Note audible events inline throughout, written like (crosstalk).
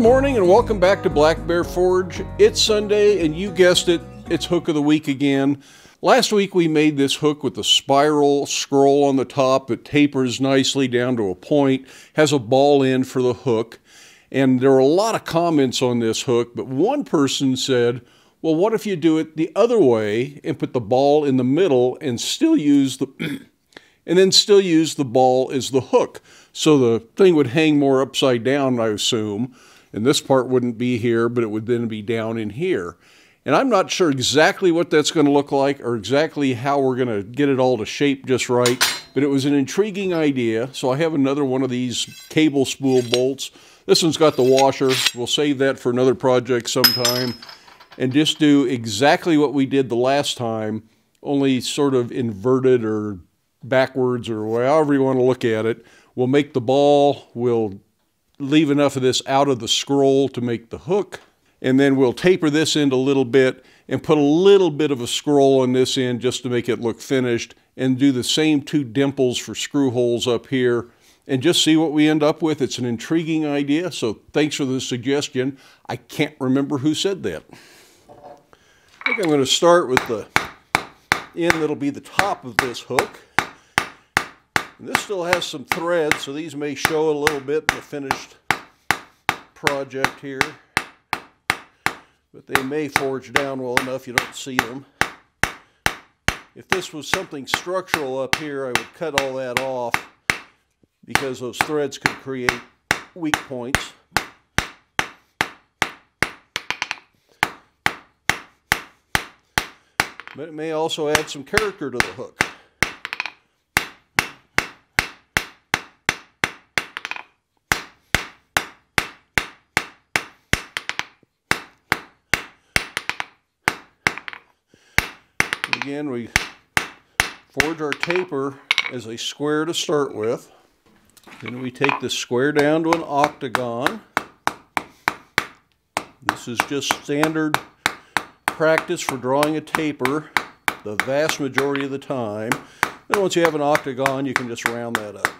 morning and welcome back to Black Bear Forge. It's Sunday and you guessed it, it's hook of the week again. Last week we made this hook with a spiral scroll on the top. that tapers nicely down to a point, has a ball end for the hook. And there were a lot of comments on this hook, but one person said, well, what if you do it the other way and put the ball in the middle and still use the (clears throat) and then still use the ball as the hook. So the thing would hang more upside down, I assume, and this part wouldn't be here, but it would then be down in here. And I'm not sure exactly what that's going to look like or exactly how we're going to get it all to shape just right, but it was an intriguing idea. So I have another one of these cable spool bolts. This one's got the washer. We'll save that for another project sometime and just do exactly what we did the last time, only sort of inverted or backwards or however you want to look at it. We'll make the ball, we'll leave enough of this out of the scroll to make the hook, and then we'll taper this end a little bit and put a little bit of a scroll on this end just to make it look finished and do the same two dimples for screw holes up here and just see what we end up with. It's an intriguing idea, so thanks for the suggestion. I can't remember who said that. I think I'm going to start with the end that'll be the top of this hook. And this still has some threads, so these may show a little bit in the finished project here. But they may forge down well enough you don't see them. If this was something structural up here, I would cut all that off because those threads could create weak points. But it may also add some character to the hook. Again, we forge our taper as a square to start with. Then we take the square down to an octagon. This is just standard practice for drawing a taper the vast majority of the time. Then once you have an octagon, you can just round that up.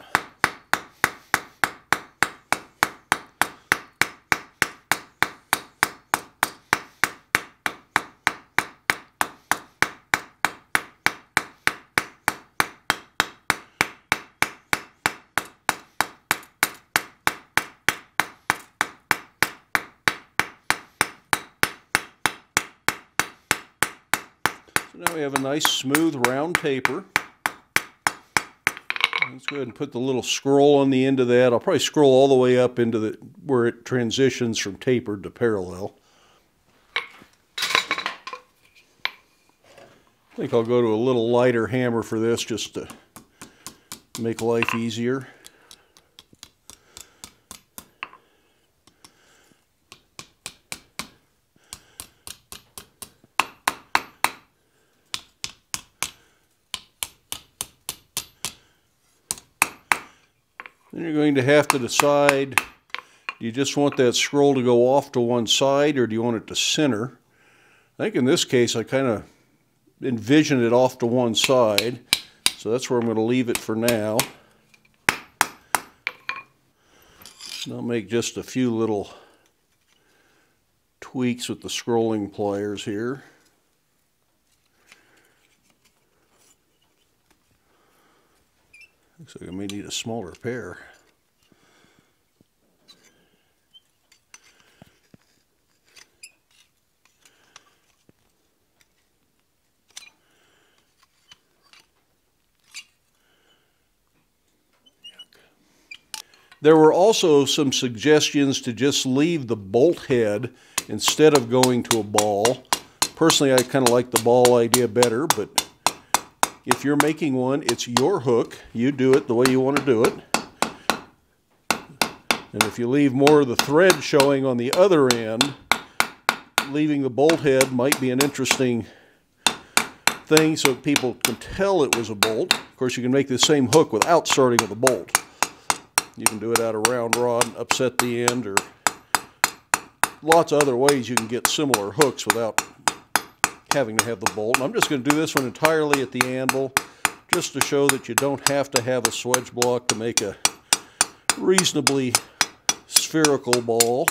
So now we have a nice smooth round taper. Let's go ahead and put the little scroll on the end of that. I'll probably scroll all the way up into the where it transitions from tapered to parallel. I think I'll go to a little lighter hammer for this just to make life easier. Then you're going to have to decide, do you just want that scroll to go off to one side or do you want it to center? I think in this case I kind of envision it off to one side. So that's where I'm going to leave it for now. And I'll make just a few little tweaks with the scrolling pliers here. Like I may need a smaller pair. There were also some suggestions to just leave the bolt head instead of going to a ball. Personally, I kind of like the ball idea better, but if you're making one, it's your hook. You do it the way you want to do it. And if you leave more of the thread showing on the other end, leaving the bolt head might be an interesting thing so people can tell it was a bolt. Of course, you can make the same hook without starting with a bolt. You can do it out of round rod and upset the end or lots of other ways you can get similar hooks without having to have the bolt. And I'm just going to do this one entirely at the anvil just to show that you don't have to have a swedge block to make a reasonably spherical ball.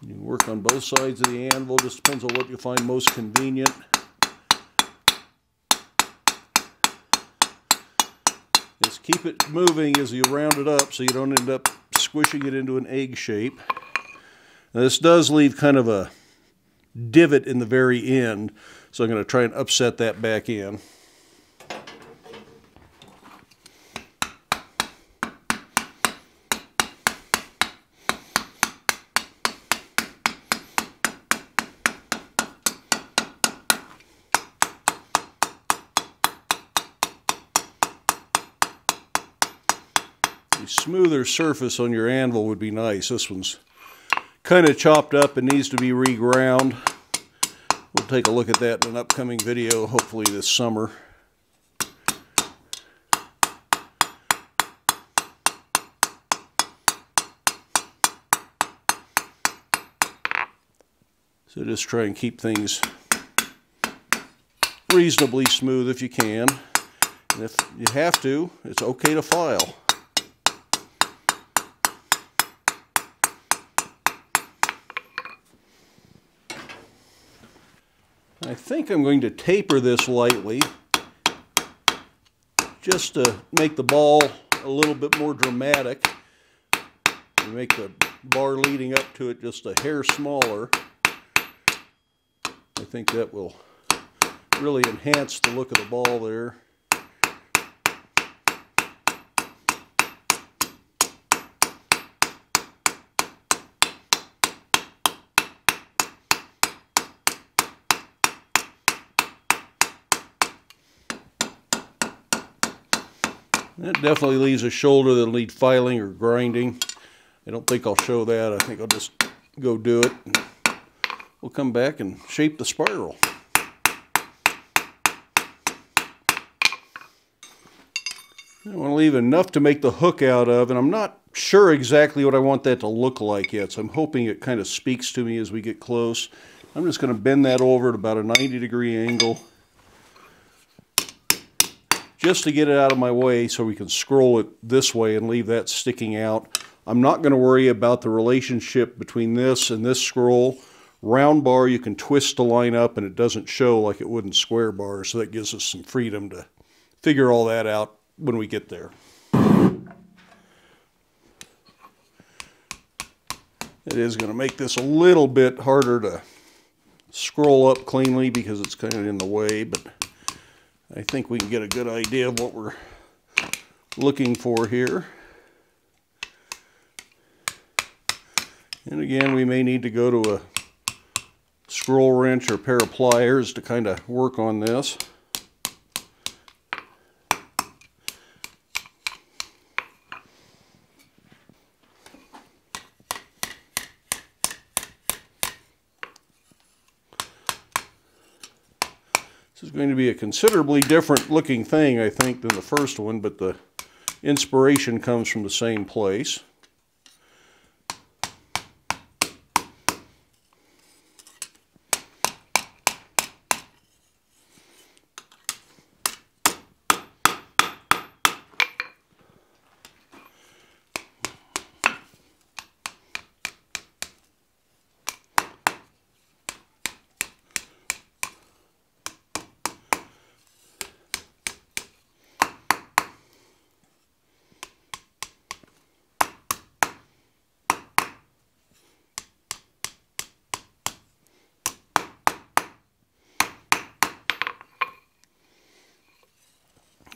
You work on both sides of the anvil, just depends on what you find most convenient. Keep it moving as you round it up so you don't end up squishing it into an egg shape. Now this does leave kind of a divot in the very end, so I'm going to try and upset that back in. Surface on your anvil would be nice. This one's kind of chopped up and needs to be reground. We'll take a look at that in an upcoming video, hopefully this summer. So just try and keep things reasonably smooth if you can. And if you have to, it's okay to file. I think I'm going to taper this lightly just to make the ball a little bit more dramatic and make the bar leading up to it just a hair smaller. I think that will really enhance the look of the ball there. That definitely leaves a shoulder that'll need filing or grinding. I don't think I'll show that. I think I'll just go do it. We'll come back and shape the spiral. I want to leave enough to make the hook out of, and I'm not sure exactly what I want that to look like yet, so I'm hoping it kind of speaks to me as we get close. I'm just going to bend that over at about a 90 degree angle just to get it out of my way so we can scroll it this way and leave that sticking out. I'm not going to worry about the relationship between this and this scroll. Round bar you can twist to line up and it doesn't show like it would in square bar, so that gives us some freedom to figure all that out when we get there. It is going to make this a little bit harder to scroll up cleanly because it's kind of in the way, but I think we can get a good idea of what we're looking for here. And again, we may need to go to a scroll wrench or pair of pliers to kind of work on this. Going to be a considerably different looking thing, I think, than the first one, but the inspiration comes from the same place.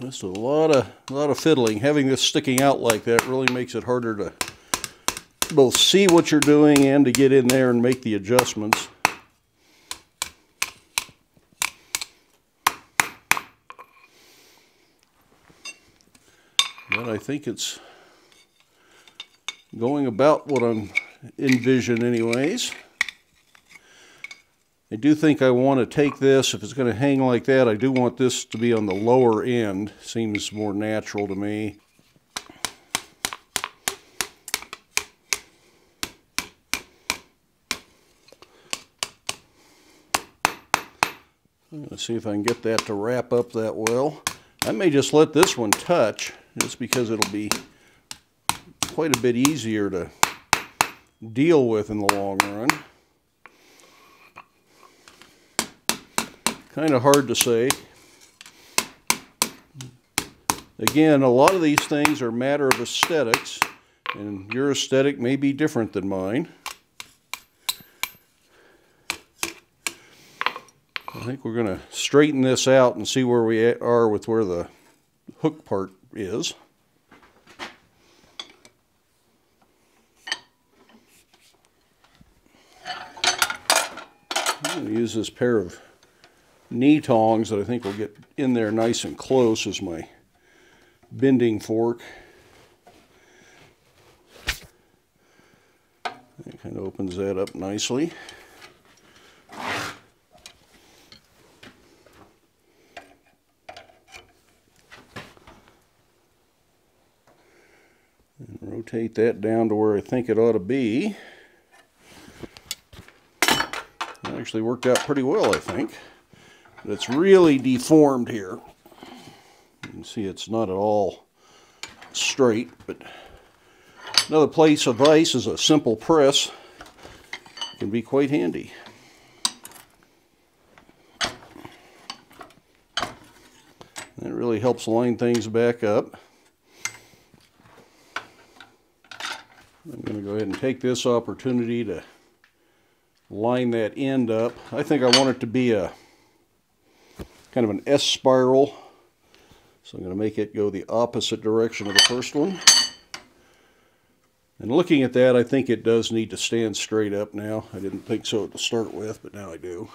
Just a lot of a lot of fiddling. Having this sticking out like that really makes it harder to both see what you're doing and to get in there and make the adjustments. But I think it's going about what I'm envision anyways. I do think I want to take this, if it's going to hang like that, I do want this to be on the lower end. Seems more natural to me. Let's see if I can get that to wrap up that well. I may just let this one touch, just because it'll be quite a bit easier to deal with in the long run. Kind of hard to say. Again, a lot of these things are matter of aesthetics, and your aesthetic may be different than mine. I think we're going to straighten this out and see where we are with where the hook part is. I'm going to use this pair of knee tongs that I think will get in there nice and close as my bending fork. It kind of opens that up nicely. And rotate that down to where I think it ought to be. Actually worked out pretty well, I think. It's really deformed here. You can see it's not at all straight, but another place a vise is a simple press. can be quite handy. That really helps line things back up. I'm going to go ahead and take this opportunity to line that end up. I think I want it to be a kind of an S spiral. So I'm going to make it go the opposite direction of the first one. And looking at that, I think it does need to stand straight up now. I didn't think so to start with, but now I do.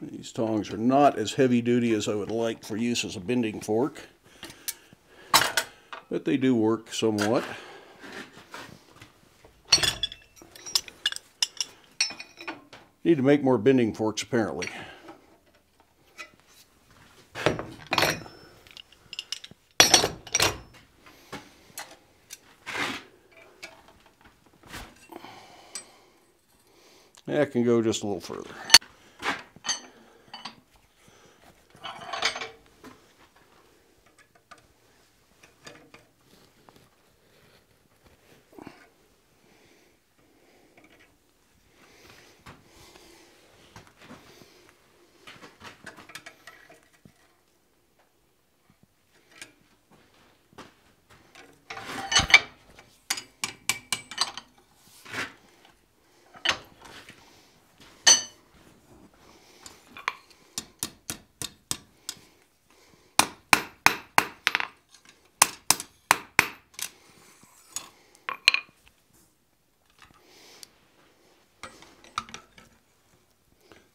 These tongs are not as heavy duty as I would like for use as a bending fork, but they do work somewhat. Need to make more bending forks apparently. That can go just a little further.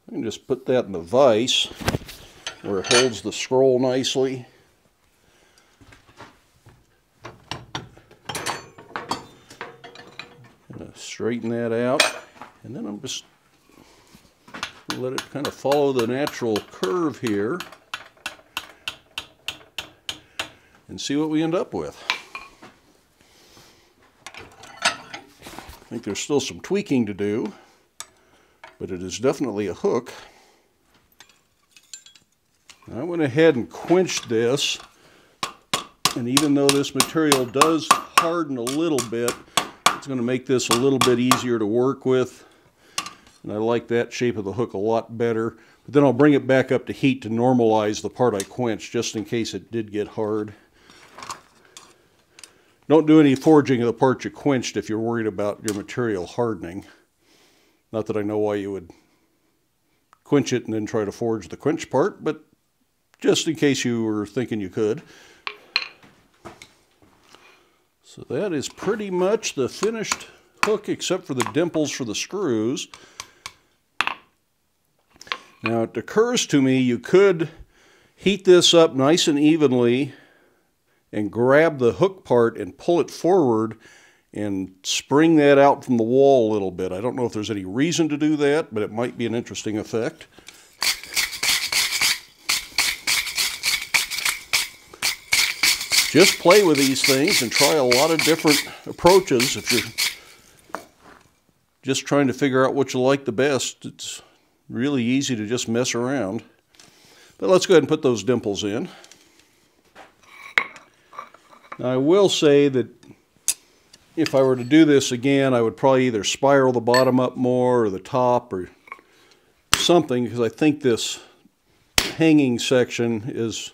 I can just put that in the vise where it holds the scroll nicely. straighten that out and then I'm just let it kind of follow the natural curve here and see what we end up with. I think there's still some tweaking to do but it is definitely a hook. I went ahead and quenched this, and even though this material does harden a little bit, it's going to make this a little bit easier to work with. And I like that shape of the hook a lot better. But then I'll bring it back up to heat to normalize the part I quenched, just in case it did get hard. Don't do any forging of the part you quenched if you're worried about your material hardening. Not that I know why you would quench it and then try to forge the quench part, but just in case you were thinking you could. So that is pretty much the finished hook except for the dimples for the screws. Now it occurs to me you could heat this up nice and evenly and grab the hook part and pull it forward and spring that out from the wall a little bit. I don't know if there's any reason to do that, but it might be an interesting effect. Just play with these things and try a lot of different approaches if you're just trying to figure out what you like the best. It's really easy to just mess around. But let's go ahead and put those dimples in. Now I will say that if I were to do this again, I would probably either spiral the bottom up more or the top or something because I think this hanging section is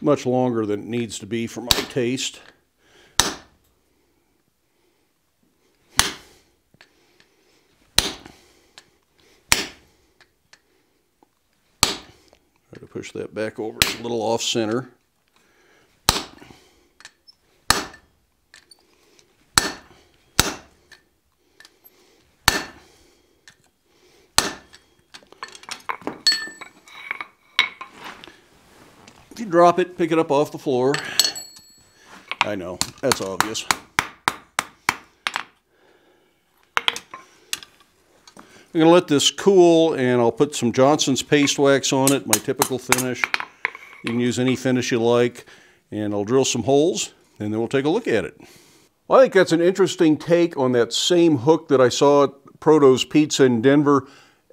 much longer than it needs to be for my taste. Try to push that back over. It's a little off center. You drop it, pick it up off the floor. I know, that's obvious. I'm going to let this cool and I'll put some Johnson's paste wax on it, my typical finish. You can use any finish you like. And I'll drill some holes and then we'll take a look at it. Well, I think that's an interesting take on that same hook that I saw at Proto's Pizza in Denver.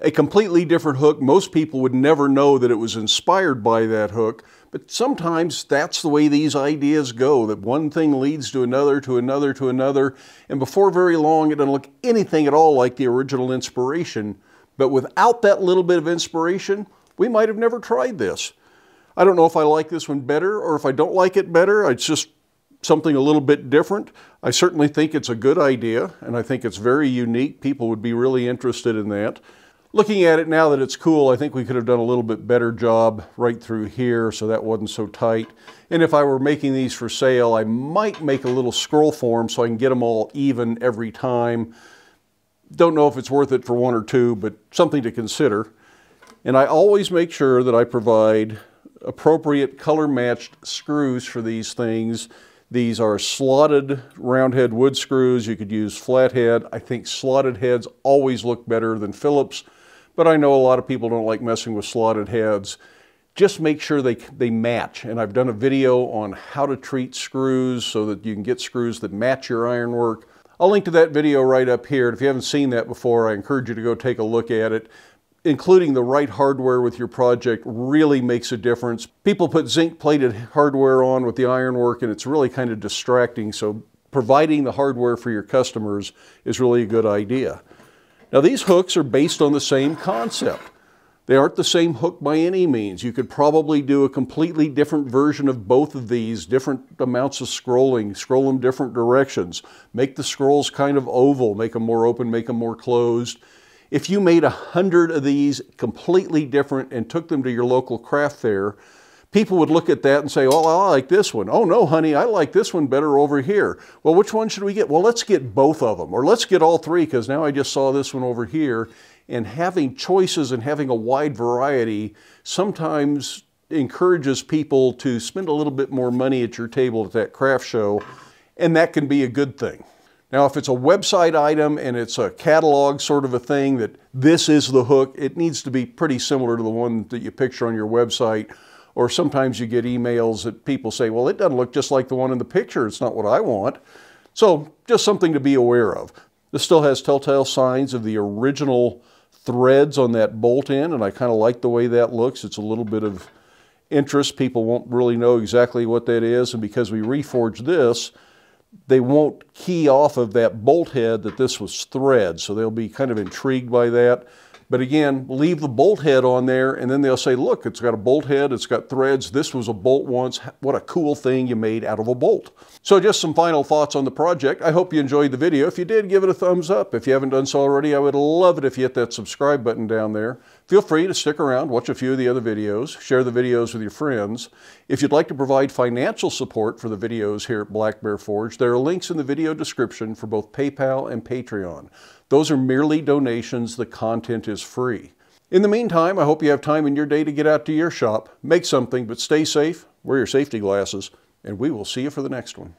A completely different hook. Most people would never know that it was inspired by that hook. But sometimes that's the way these ideas go, that one thing leads to another, to another, to another, and before very long it doesn't look anything at all like the original inspiration. But without that little bit of inspiration, we might have never tried this. I don't know if I like this one better or if I don't like it better. It's just something a little bit different. I certainly think it's a good idea, and I think it's very unique. People would be really interested in that. Looking at it now that it's cool, I think we could have done a little bit better job right through here so that wasn't so tight. And if I were making these for sale, I might make a little scroll form so I can get them all even every time. Don't know if it's worth it for one or two, but something to consider. And I always make sure that I provide appropriate color matched screws for these things. These are slotted roundhead wood screws. You could use flathead. I think slotted heads always look better than Phillips but I know a lot of people don't like messing with slotted heads. Just make sure they, they match. And I've done a video on how to treat screws so that you can get screws that match your ironwork. I'll link to that video right up here. And if you haven't seen that before, I encourage you to go take a look at it. Including the right hardware with your project really makes a difference. People put zinc plated hardware on with the ironwork and it's really kind of distracting. So providing the hardware for your customers is really a good idea. Now these hooks are based on the same concept. They aren't the same hook by any means. You could probably do a completely different version of both of these, different amounts of scrolling, scroll them different directions, make the scrolls kind of oval, make them more open, make them more closed. If you made a hundred of these completely different and took them to your local craft fair, people would look at that and say, oh, I like this one. Oh, no, honey, I like this one better over here. Well, which one should we get? Well, let's get both of them, or let's get all three, because now I just saw this one over here. And having choices and having a wide variety sometimes encourages people to spend a little bit more money at your table at that craft show, and that can be a good thing. Now, if it's a website item and it's a catalog sort of a thing that this is the hook, it needs to be pretty similar to the one that you picture on your website or sometimes you get emails that people say, well, it doesn't look just like the one in the picture. It's not what I want. So just something to be aware of. This still has telltale signs of the original threads on that bolt end, and I kind of like the way that looks. It's a little bit of interest. People won't really know exactly what that is, and because we reforged this, they won't key off of that bolt head that this was thread, so they'll be kind of intrigued by that. But again, leave the bolt head on there and then they'll say, look, it's got a bolt head, it's got threads. This was a bolt once. What a cool thing you made out of a bolt. So just some final thoughts on the project. I hope you enjoyed the video. If you did, give it a thumbs up. If you haven't done so already, I would love it if you hit that subscribe button down there. Feel free to stick around, watch a few of the other videos, share the videos with your friends. If you'd like to provide financial support for the videos here at Black Bear Forge, there are links in the video description for both PayPal and Patreon. Those are merely donations. The content is free. In the meantime, I hope you have time in your day to get out to your shop, make something, but stay safe, wear your safety glasses, and we will see you for the next one.